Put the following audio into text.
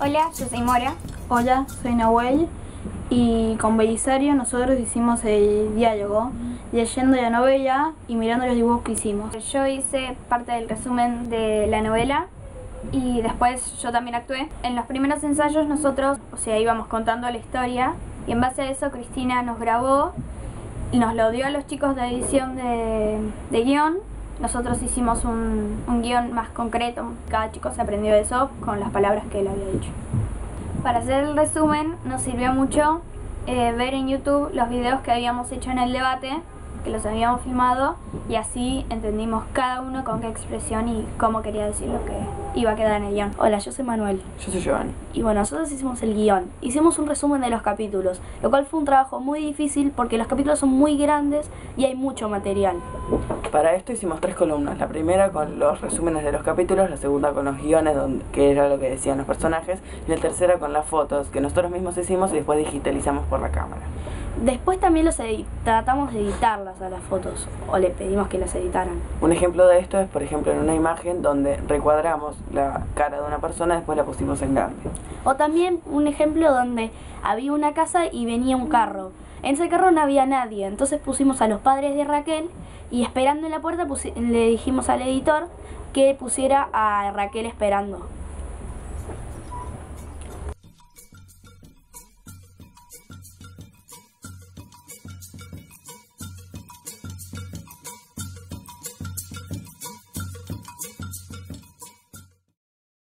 Hola, yo soy Mora. Hola, soy Nahuel y con Belisario nosotros hicimos el diálogo leyendo la novela y mirando los dibujos que hicimos. Yo hice parte del resumen de la novela y después yo también actué. En los primeros ensayos nosotros, o sea, íbamos contando la historia y en base a eso Cristina nos grabó y nos lo dio a los chicos de edición de, de guion. Nosotros hicimos un, un guion más concreto, cada chico se aprendió eso con las palabras que él había dicho. Para hacer el resumen nos sirvió mucho eh, ver en YouTube los videos que habíamos hecho en el debate, que los habíamos filmado y así entendimos cada uno con qué expresión y cómo quería decir lo que iba a quedar en el guion. Hola, yo soy Manuel. Yo soy Giovanni. Y bueno, nosotros hicimos el guion. Hicimos un resumen de los capítulos, lo cual fue un trabajo muy difícil porque los capítulos son muy grandes y hay mucho material. Para esto hicimos tres columnas. La primera con los resúmenes de los capítulos, la segunda con los guiones, donde, que era lo que decían los personajes, y la tercera con las fotos que nosotros mismos hicimos y después digitalizamos por la cámara. Después también los tratamos de editarlas a las fotos o le pedimos que las editaran. Un ejemplo de esto es, por ejemplo, en una imagen donde recuadramos la cara de una persona, después la pusimos en grande. O también un ejemplo donde había una casa y venía un carro. En ese carro no había nadie, entonces pusimos a los padres de Raquel y esperando en la puerta le dijimos al editor que pusiera a Raquel esperando.